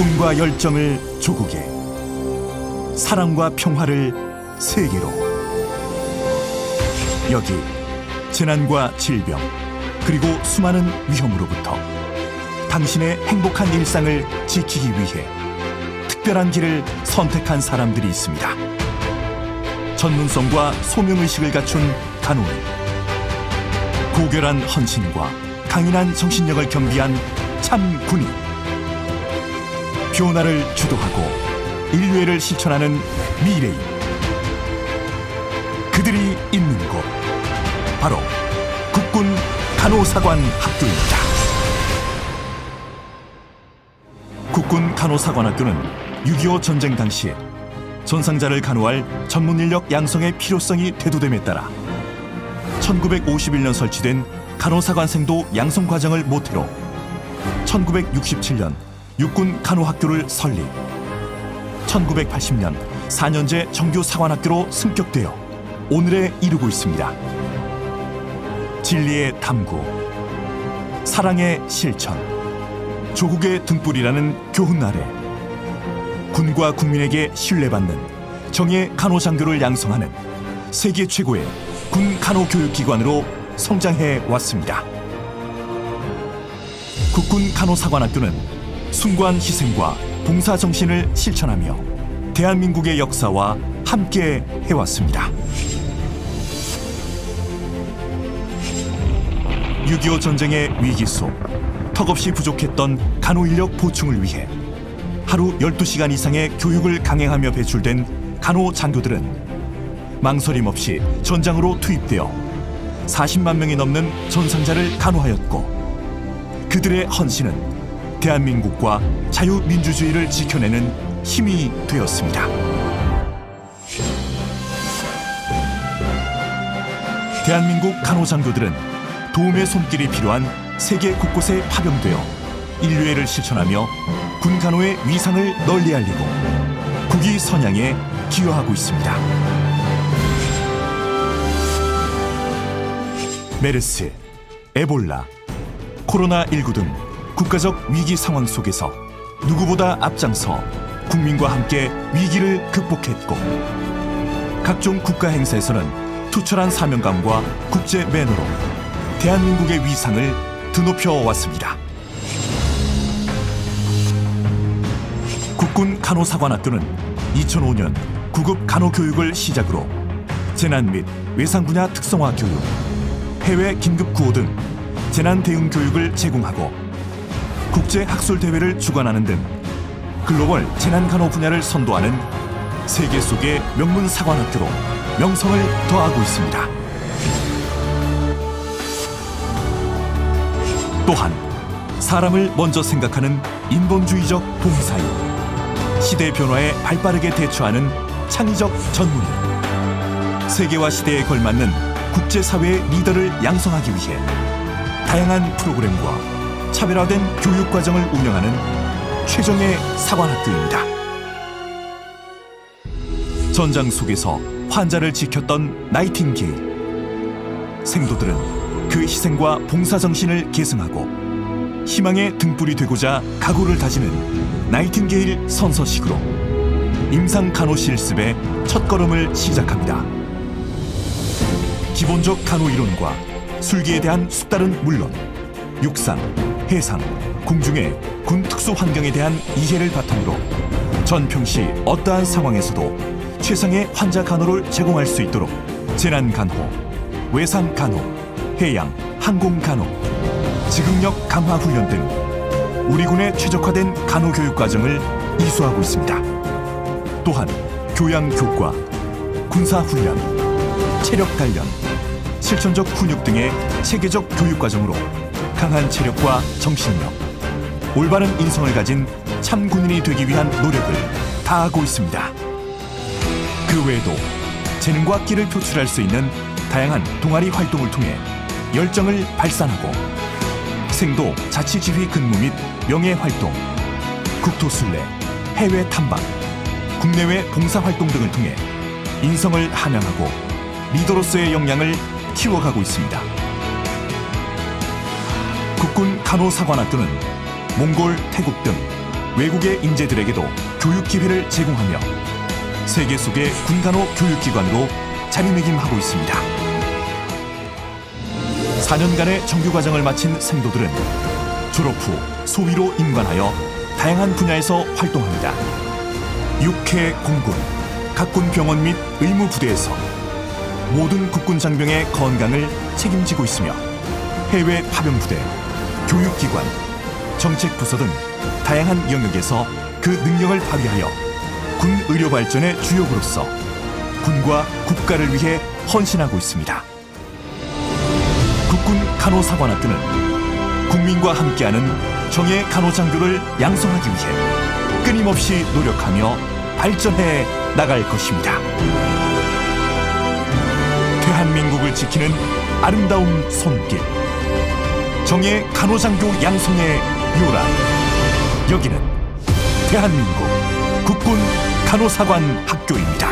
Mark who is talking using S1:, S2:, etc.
S1: 꿈과 열정을 조국에 사랑과 평화를 세계로 여기 재난과 질병 그리고 수많은 위험으로부터 당신의 행복한 일상을 지키기 위해 특별한 길을 선택한 사람들이 있습니다. 전문성과 소명의식을 갖춘 간호인 고결한 헌신과 강인한 정신력을 겸비한 참 군인 변화를 주도하고 인류애를 실천하는 미래인 그들이 있는 곳 바로 국군 간호사관 학교입니다. 국군 간호사관 학교는 6.25 전쟁 당시에 전상자를 간호할 전문 인력 양성의 필요성이 대두됨에 따라 1951년 설치된 간호사관 생도 양성 과정을 모태로 1967년 육군 간호학교를 설립 1980년 4년제 정규 사관학교로 승격되어 오늘에 이르고 있습니다. 진리의 탐구, 사랑의 실천, 조국의 등불이라는 교훈 아래 군과 국민에게 신뢰받는 정예 간호장교를 양성하는 세계 최고의 군 간호 교육기관으로 성장해 왔습니다. 국군 간호사관학교는 순관 희생과 봉사 정신을 실천하며 대한민국의 역사와 함께 해왔습니다. 6.25 전쟁의 위기 속 턱없이 부족했던 간호 인력 보충을 위해 하루 12시간 이상의 교육을 강행하며 배출된 간호 장교들은 망설임 없이 전장으로 투입되어 40만 명이 넘는 전상자를 간호하였고 그들의 헌신은 대한민국과 자유민주주의를 지켜내는 힘이 되었습니다. 대한민국 간호장교들은 도움의 손길이 필요한 세계 곳곳에 파병되어 인류애를 실천하며 군 간호의 위상을 널리 알리고 국위 선양에 기여하고 있습니다. 메르스, 에볼라, 코로나19 등 국가적 위기 상황 속에서 누구보다 앞장서 국민과 함께 위기를 극복했고 각종 국가 행사에서는 투철한 사명감과 국제 매너로 대한민국의 위상을 드높여 왔습니다. 국군 간호사관학교는 2005년 구급 간호교육을 시작으로 재난 및 외상 분야 특성화 교육, 해외 긴급 구호 등 재난 대응 교육을 제공하고 국제 학술 대회를 주관하는 등 글로벌 재난 간호 분야를 선도하는 세계 속의 명문 사관학교로 명성을 더하고 있습니다. 또한 사람을 먼저 생각하는 인본주의적 봉사인, 시대 변화에 발빠르게 대처하는 창의적 전문인, 세계와 시대에 걸맞는 국제사회의 리더를 양성하기 위해 다양한 프로그램과 차별화된 교육 과정을 운영하는 최정의 사관학교입니다. 전장 속에서 환자를 지켰던 나이팅게일. 생도들은 그 희생과 봉사 정신을 계승하고 희망의 등불이 되고자 각오를 다지는 나이팅게일 선서식으로 임상 간호 실습의 첫 걸음을 시작합니다. 기본적 간호 이론과 술기에 대한 숙달은 물론 육상, 해상, 공중의 군 특수 환경에 대한 이해를 바탕으로 전평시 어떠한 상황에서도 최상의 환자 간호를 제공할 수 있도록 재난 간호, 외상 간호, 해양, 항공 간호, 지극력 강화 훈련 등 우리 군의 최적화된 간호 교육 과정을 이수하고 있습니다. 또한 교양 교과, 군사 훈련, 체력 단련, 실천적 훈육 등의 체계적 교육 과정으로 강한 체력과 정신력, 올바른 인성을 가진 참 군인이 되기 위한 노력을 다하고 있습니다. 그 외에도 재능과 끼를 표출할 수 있는 다양한 동아리 활동을 통해 열정을 발산하고 생도 자치지휘 근무 및 명예 활동, 국토순례, 해외 탐방, 국내외 봉사활동 등을 통해 인성을 함양하고 리더로서의 역량을 키워가고 있습니다. 국군 간호사관 학교는 몽골, 태국 등 외국의 인재들에게도 교육 기회를 제공하며 세계 속의 군간호 교육기관으로 자리매김하고 있습니다. 4년간의 정규과정을 마친 생도들은 졸업 후 소위로 임관하여 다양한 분야에서 활동합니다. 육해 공군, 각군 병원 및 의무 부대에서 모든 국군 장병의 건강을 책임지고 있으며 해외 파병 부대, 교육기관, 정책 부서 등 다양한 영역에서 그 능력을 발휘하여 군 의료 발전의 주역으로서 군과 국가를 위해 헌신하고 있습니다. 국군 간호사관학교는 국민과 함께하는 정예 간호장교를 양성하기 위해 끊임없이 노력하며 발전해 나갈 것입니다. 대한민국을 지키는 아름다운 손길. 정예 간호장교 양성의 요란. 여기는 대한민국 국군 간호사관 학교입니다.